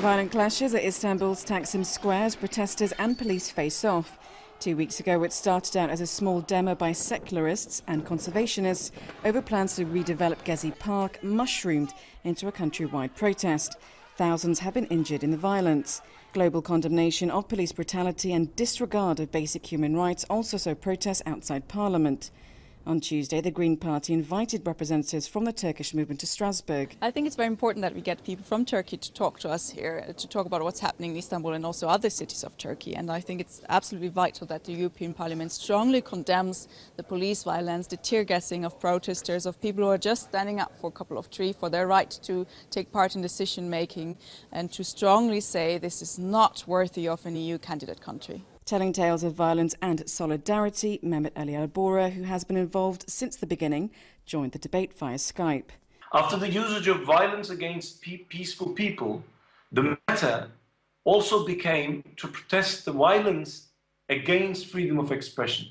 Violent clashes at Istanbul's Taksim Square as protesters and police face off. Two weeks ago, it started out as a small demo by secularists and conservationists over plans to redevelop Gezi Park, mushroomed into a countrywide protest. Thousands have been injured in the violence. Global condemnation of police brutality and disregard of basic human rights also saw protests outside parliament. On Tuesday, the Green Party invited representatives from the Turkish movement to Strasbourg. I think it's very important that we get people from Turkey to talk to us here, uh, to talk about what's happening in Istanbul and also other cities of Turkey. And I think it's absolutely vital that the European Parliament strongly condemns the police violence, the tear gassing of protesters, of people who are just standing up for a couple of trees, for their right to take part in decision making, and to strongly say this is not worthy of an EU candidate country. Telling tales of violence and solidarity, Mehmet Ali Alabora, who has been involved since the beginning, joined the debate via Skype. After the usage of violence against pe peaceful people, the matter also became to protest the violence against freedom of expression.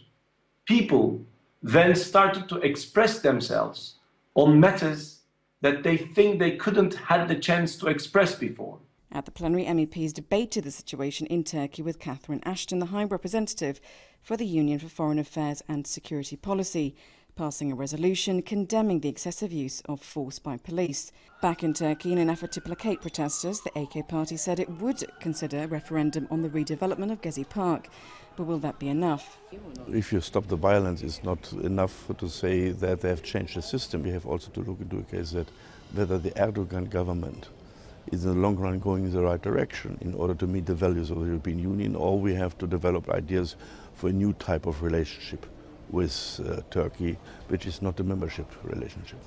People then started to express themselves on matters that they think they couldn't had the chance to express before. At the plenary, MEPs debated the situation in Turkey with Catherine Ashton, the High Representative for the Union for Foreign Affairs and Security Policy, passing a resolution condemning the excessive use of force by police. Back in Turkey, in an effort to placate protesters, the AK party said it would consider a referendum on the redevelopment of Gezi Park. But will that be enough? If you stop the violence, it's not enough to say that they have changed the system. We have also to look into a case that whether the Erdogan government is in the long run going in the right direction in order to meet the values of the European Union, or we have to develop ideas for a new type of relationship with uh, Turkey, which is not a membership relationship.